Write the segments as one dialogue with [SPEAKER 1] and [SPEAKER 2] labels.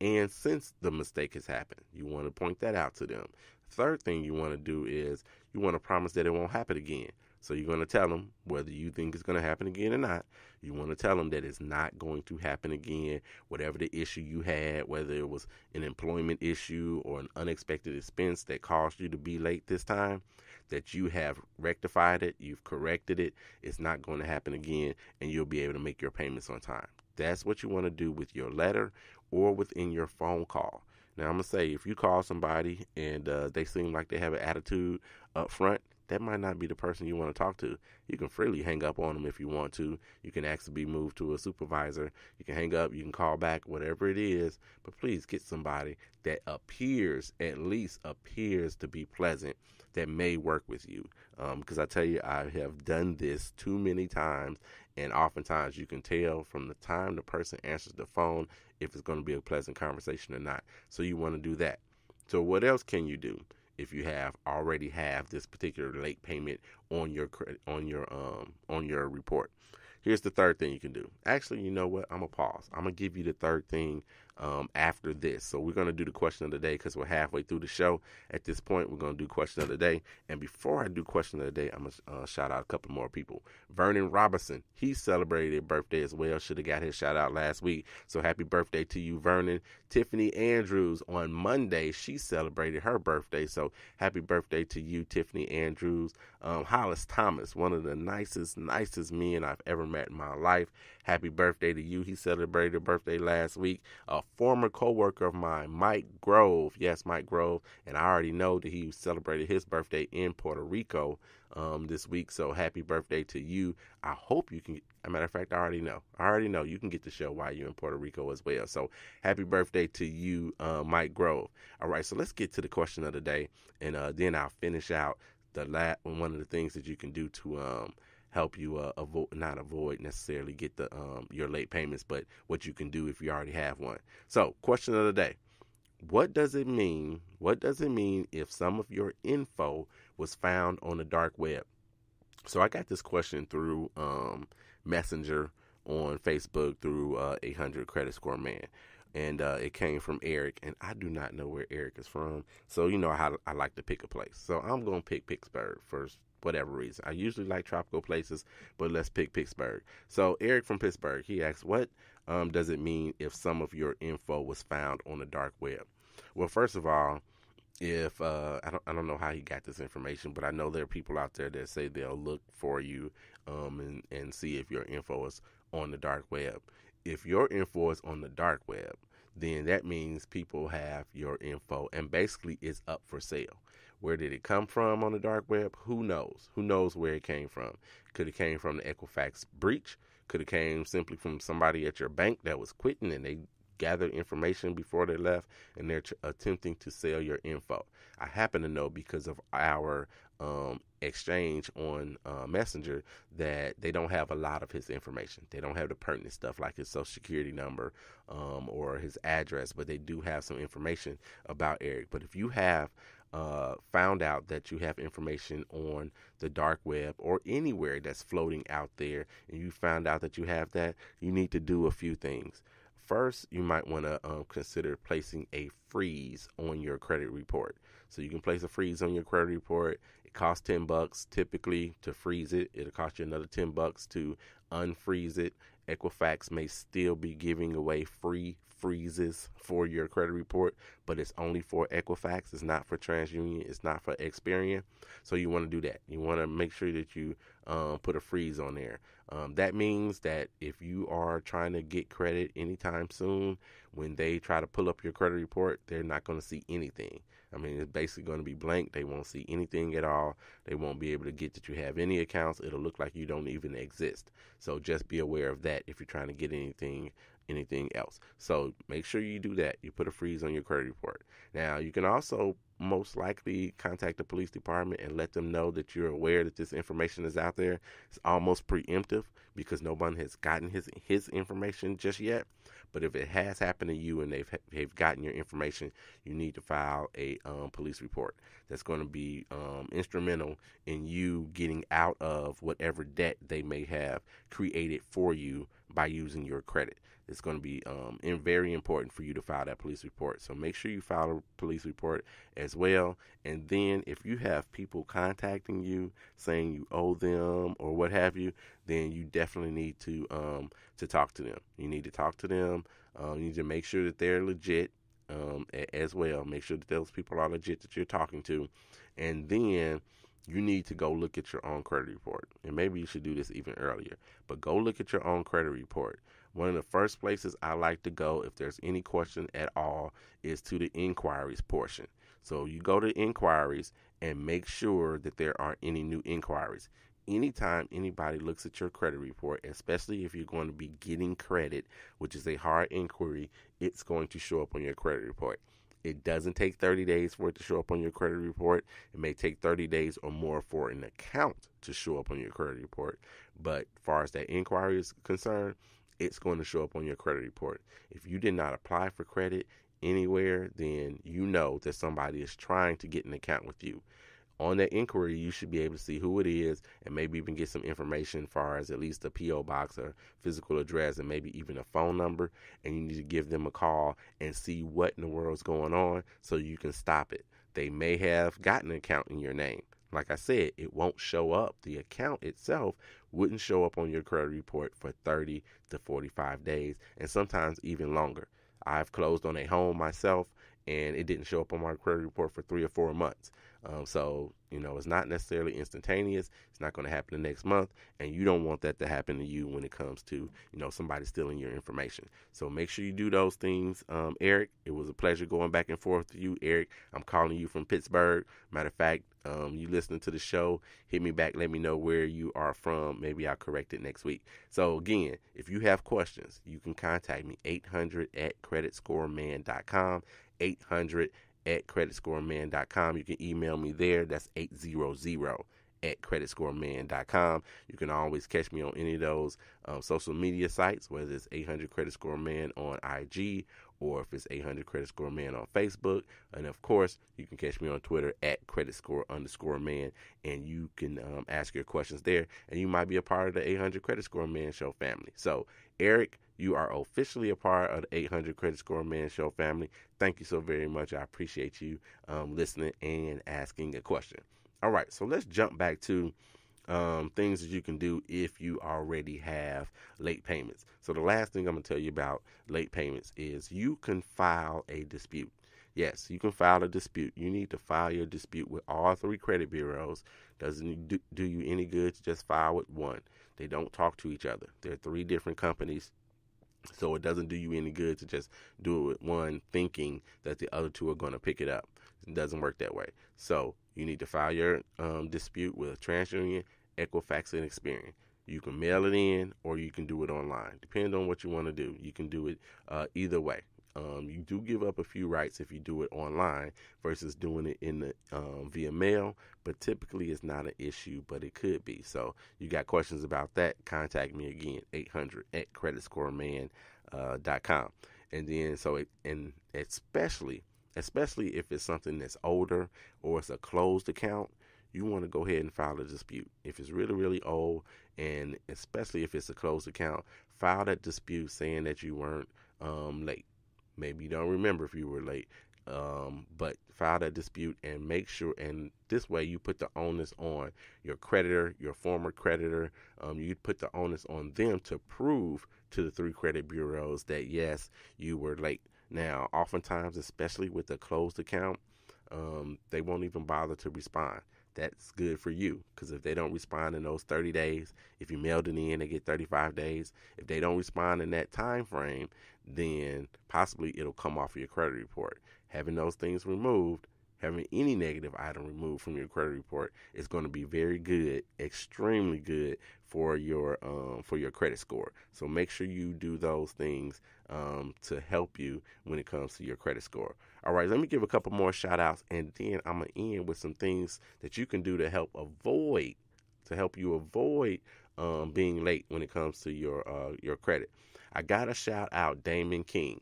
[SPEAKER 1] and since the mistake has happened. You want to point that out to them. Third thing you want to do is you want to promise that it won't happen again. So you're going to tell them whether you think it's going to happen again or not. You want to tell them that it's not going to happen again. Whatever the issue you had, whether it was an employment issue or an unexpected expense that caused you to be late this time, that you have rectified it, you've corrected it, it's not going to happen again, and you'll be able to make your payments on time. That's what you want to do with your letter or within your phone call. Now, I'm going to say if you call somebody and uh, they seem like they have an attitude up front, that might not be the person you want to talk to. You can freely hang up on them if you want to. You can ask to be moved to a supervisor. You can hang up, you can call back, whatever it is. But please get somebody that appears, at least appears to be pleasant, that may work with you. Because um, I tell you, I have done this too many times. And oftentimes you can tell from the time the person answers the phone if it's going to be a pleasant conversation or not. So you want to do that. So what else can you do? If you have already have this particular late payment on your on your um on your report. Here's the third thing you can do. Actually, you know what? I'm gonna pause. I'm gonna give you the third thing um, after this. So we're going to do the question of the day because we're halfway through the show. At this point, we're going to do question of the day. And before I do question of the day, I'm going to uh, shout out a couple more people. Vernon Robinson, he celebrated birthday as well. Should have got his shout out last week. So happy birthday to you, Vernon. Tiffany Andrews on Monday, she celebrated her birthday. So happy birthday to you, Tiffany Andrews. Um, Hollis Thomas, one of the nicest, nicest men I've ever met in my life. Happy birthday to you. He celebrated a birthday last week. A former co-worker of mine, Mike Grove. Yes, Mike Grove. And I already know that he celebrated his birthday in Puerto Rico um, this week. So happy birthday to you. I hope you can. Get, a matter of fact, I already know. I already know you can get the show while you're in Puerto Rico as well. So happy birthday to you, uh, Mike Grove. All right, so let's get to the question of the day, and uh, then I'll finish out the la- one of the things that you can do to um, help you uh, avoid not avoid necessarily get the um, your late payments, but what you can do if you already have one. So, question of the day: What does it mean? What does it mean if some of your info was found on the dark web? So, I got this question through um, Messenger on Facebook through uh, 800 Credit Score Man. And uh, it came from Eric, and I do not know where Eric is from. So, you know how I like to pick a place. So, I'm going to pick Pittsburgh for whatever reason. I usually like tropical places, but let's pick Pittsburgh. So Eric from Pittsburgh, he asks, "What um, does it mean if some of your info was found on the dark web?" Well, first of all, if uh, I don't, I don't know how he got this information, but I know there are people out there that say they'll look for you um, and and see if your info is on the dark web. If your info is on the dark web, then that means people have your info and basically it's up for sale. Where did it come from on the dark web? Who knows? Who knows where it came from? Could it came from the Equifax breach? Could it came simply from somebody at your bank that was quitting and they gathered information before they left and they're attempting to sell your info. I happen to know because of our um, exchange on uh, Messenger that they don't have a lot of his information. They don't have the pertinent stuff like his social security number um, or his address, but they do have some information about Eric. But if you have uh, found out that you have information on the dark web or anywhere that's floating out there, and you found out that you have that, you need to do a few things. First, you might want to um, consider placing a freeze on your credit report. So you can place a freeze on your credit report. It costs ten bucks typically to freeze it. It'll cost you another ten bucks to unfreeze it. Equifax may still be giving away free freezes for your credit report, but it's only for Equifax. It's not for TransUnion. It's not for Experian. So you want to do that. You want to make sure that you um, put a freeze on there. Um, that means that if you are trying to get credit anytime soon, when they try to pull up your credit report, they're not going to see anything. I mean, it's basically going to be blank. They won't see anything at all. They won't be able to get that you have any accounts. It'll look like you don't even exist. So just be aware of that if you're trying to get anything anything else. So make sure you do that. You put a freeze on your credit report. Now, you can also most likely contact the police department and let them know that you're aware that this information is out there. It's almost preemptive because no one has gotten his his information just yet. But if it has happened to you and they've they've gotten your information, you need to file a um, police report. That's going to be um, instrumental in you getting out of whatever debt they may have created for you by using your credit. It's going to be um, very important for you to file that police report. So make sure you file a police report as well. And then if you have people contacting you saying you owe them or what have you, then you definitely need to um, to talk to them. You need to talk to them. Um, you need to make sure that they're legit um, as well. Make sure that those people are legit that you're talking to, and then you need to go look at your own credit report. And maybe you should do this even earlier, but go look at your own credit report. One of the first places I like to go, if there's any question at all, is to the inquiries portion. So you go to inquiries and make sure that there aren't any new inquiries. Anytime anybody looks at your credit report, especially if you're going to be getting credit, which is a hard inquiry, it's going to show up on your credit report. It doesn't take 30 days for it to show up on your credit report. It may take 30 days or more for an account to show up on your credit report. But as far as that inquiry is concerned, it's going to show up on your credit report. If you did not apply for credit anywhere, then you know that somebody is trying to get an account with you on that inquiry, you should be able to see who it is and maybe even get some information as far as at least a P.O. box or physical address and maybe even a phone number. And you need to give them a call and see what in the world's going on so you can stop it. They may have gotten an account in your name. Like I said, it won't show up. The account itself wouldn't show up on your credit report for 30 to 45 days and sometimes even longer. I've closed on a home myself and it didn't show up on my credit report for three or four months. Um, so, you know, it's not necessarily instantaneous. It's not going to happen the next month. And you don't want that to happen to you when it comes to, you know, somebody stealing your information. So make sure you do those things. Um, Eric, it was a pleasure going back and forth with you. Eric, I'm calling you from Pittsburgh. Matter of fact, um, you listening to the show, hit me back. Let me know where you are from. Maybe I'll correct it next week. So, again, if you have questions, you can contact me 800 at creditscoreman.com. 800 at creditscoreman.com. You can email me there. That's 800 at creditscoreman.com. You can always catch me on any of those um, social media sites, whether it's 800 Credit Score Man on IG or if it's 800 Credit Score Man on Facebook. And of course, you can catch me on Twitter at Credit Score underscore Man, and you can um, ask your questions there. And you might be a part of the 800 Credit Score Man Show family. So, Eric, you are officially a part of the 800 Credit Score Man Show family. Thank you so very much. I appreciate you um, listening and asking a question. All right, so let's jump back to um, things that you can do if you already have late payments. So, the last thing I'm going to tell you about late payments is you can file a dispute. Yes, you can file a dispute. You need to file your dispute with all three credit bureaus. Doesn't do, you any good to just file with one. They don't talk to each other. They're three different companies so it doesn't do you any good to just do it with one thinking that the other two are going to pick it up. It doesn't work that way. So you need to file your um, dispute with a TransUnion, Equifax, and Experian. You can mail it in or you can do it online. Depending on what you want to do, you can do it uh, either way. Um, you do give up a few rights if you do it online versus doing it in the um, via mail, but typically it's not an issue, but it could be. So you got questions about that? Contact me again, 800 at creditscoreman.com. Uh, and then so it, and especially especially if it's something that's older or it's a closed account, you want to go ahead and file a dispute. If it's really, really old, and especially if it's a closed account, file that dispute saying that you weren't um, late. Maybe you don't remember if you were late, um, but file that dispute and make sure. And this way, you put the onus on your creditor, your former creditor. Um, you put the onus on them to prove to the three credit bureaus that yes, you were late. Now, oftentimes, especially with a closed account, um, they won't even bother to respond that's good for you because if they don't respond in those 30 days if you mailed it in they get 35 days. If they don't respond in that time frame then possibly it'll come off of your credit report. Having those things removed having any negative item removed from your credit report is going to be very good extremely good for your um, for your credit score so make sure you do those things um, to help you when it comes to your credit score all right, let me give a couple more shout outs and then I'm going to end with some things that you can do to help avoid, to help you avoid um, being late when it comes to your uh, your credit. I got to shout out Damon King.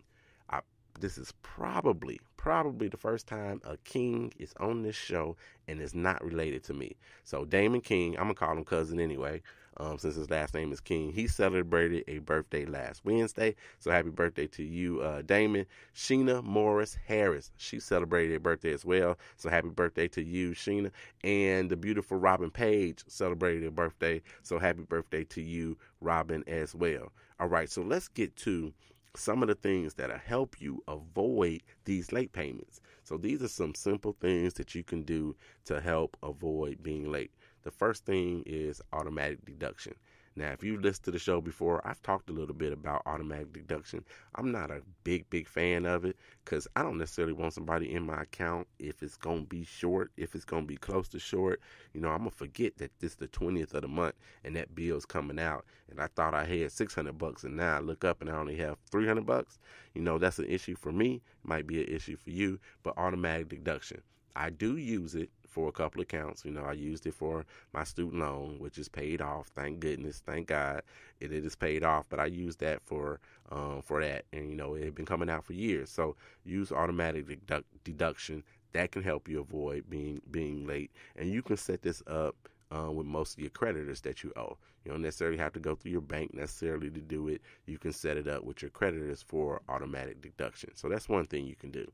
[SPEAKER 1] I this is probably, probably the first time a king is on this show and is not related to me. So Damon King, I'm gonna call him cousin anyway um, since his last name is King. He celebrated a birthday last Wednesday. So happy birthday to you, uh, Damon. Sheena Morris Harris. She celebrated a birthday as well. So happy birthday to you, Sheena. And the beautiful Robin Page celebrated a birthday. So happy birthday to you, Robin, as well. All right, so let's get to some of the things that'll help you avoid these late payments. So these are some simple things that you can do to help avoid being late. The first thing is automatic deduction. Now, if you've listened to the show before, I've talked a little bit about automatic deduction. I'm not a big, big fan of it because I don't necessarily want somebody in my account if it's going to be short, if it's going to be close to short. You know, I'm going to forget that this is the 20th of the month and that bill's coming out. And I thought I had 600 bucks and now I look up and I only have 300 bucks. You know, that's an issue for me, it might be an issue for you, but automatic deduction. I do use it for a couple accounts. You know, I used it for my student loan, which is paid off. Thank goodness, thank God, it, it is paid off. But I used that for um, for that, and you know, it had been coming out for years. So use automatic deduct, deduction. That can help you avoid being being late, and you can set this up uh, with most of your creditors that you owe. You don't necessarily have to go through your bank necessarily to do it. You can set it up with your creditors for automatic deduction. So that's one thing you can do.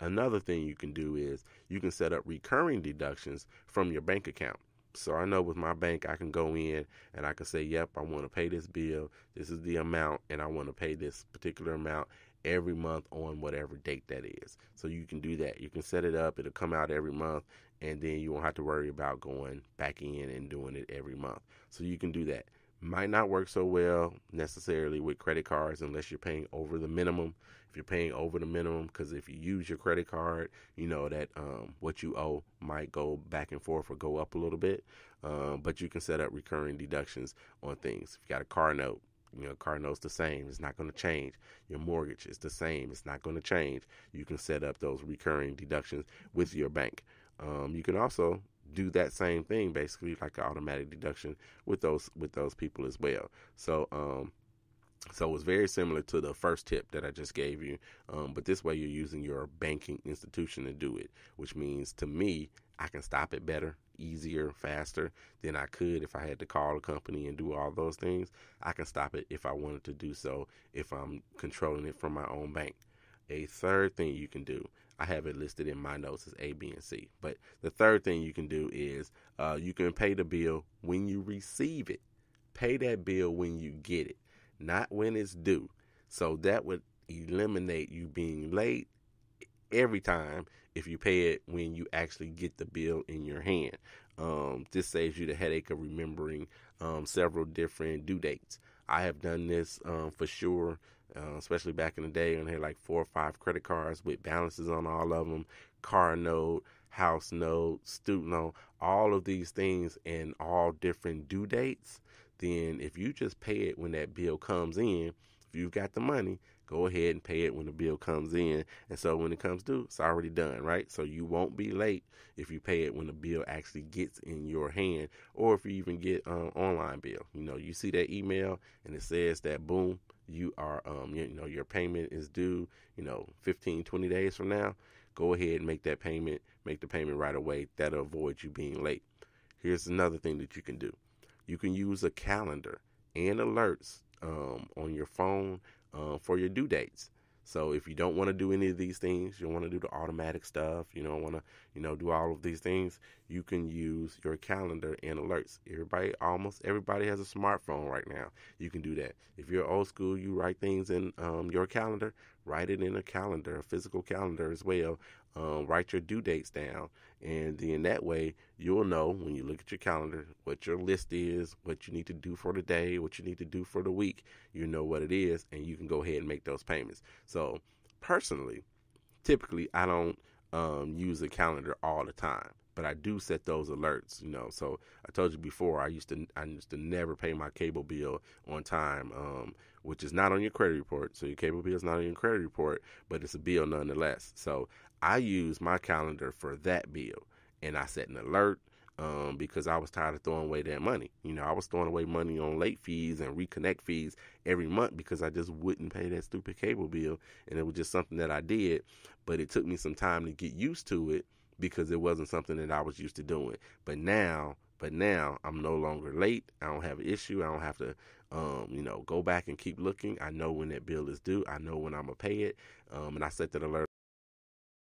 [SPEAKER 1] Another thing you can do is you can set up recurring deductions from your bank account. So I know with my bank, I can go in and I can say, yep, I want to pay this bill. This is the amount, and I want to pay this particular amount every month on whatever date that is. So you can do that. You can set it up, it'll come out every month, and then you won't have to worry about going back in and doing it every month. So you can do that. Might not work so well necessarily with credit cards unless you're paying over the minimum if you're paying over the minimum because if you use your credit card you know that um, what you owe might go back and forth or go up a little bit um, but you can set up recurring deductions on things if you got a car note you know, car note's the same. It's not going to change. Your mortgage is the same. It's not going to change. You can set up those recurring deductions with your bank. Um, you can also do that same thing, basically like an automatic deduction with those with those people as well. So um, so it's very similar to the first tip that I just gave you, um, but this way you're using your banking institution to do it, which means to me, I can stop it better, easier, faster than I could if I had to call a company and do all those things. I can stop it if I wanted to do so if I'm controlling it from my own bank. A third thing you can do, I have it listed in my notes as A, B, and C. But the third thing you can do is uh, you can pay the bill when you receive it. Pay that bill when you get it not when it's due. So that would eliminate you being late every time if you pay it when you actually get the bill in your hand. Um, this saves you the headache of remembering um, several different due dates. I have done this um, for sure, uh, especially back in the day when I had like four or five credit cards with balances on all of them, car note, house note, student loan, all of these things and all different due dates then if you just pay it when that bill comes in, if you've got the money, go ahead and pay it when the bill comes in. And so when it comes due, it's already done, right? So you won't be late if you pay it when the bill actually gets in your hand, or if you even get an um, online bill. You know, you see that email and it says that boom, you are, um, you, you know, your payment is due, you know, 15, 20 days from now. Go ahead and make that payment, make the payment right away. That'll avoid you being late. Here's another thing that you can do you can use a calendar and alerts um, on your phone uh, for your due dates. So if you don't want to do any of these things, you want to do the automatic stuff, you don't want to, you know, do all of these things, you can use your calendar and alerts. Everybody, almost everybody has a smartphone right now. You can do that. If you're old school, you write things in um, your calendar, write it in a calendar, a physical calendar as well. Um, write your due dates down, and then that way you'll know when you look at your calendar what your list is, what you need to do for the day, what you need to do for the week. You know what it is, and you can go ahead and make those payments. So, personally, typically I don't um, use a calendar all the time but I do set those alerts, you know. So I told you before, I used to I used to never pay my cable bill on time, um, which is not on your credit report. So your cable bill is not on your credit report, but it's a bill nonetheless. So I use my calendar for that bill, and I set an alert. um, because I was tired of throwing away that money. You know, I was throwing away money on late fees and reconnect fees every month because I just wouldn't pay that stupid cable bill, and it was just something that I did. But it took me some time to get used to it because it wasn't something that I was used to doing. But now, but now I'm no longer late. I don't have an issue. I don't have to, um, you know, go back and keep looking. I know when that bill is due. I know when I'm gonna pay it, um, and I set that alert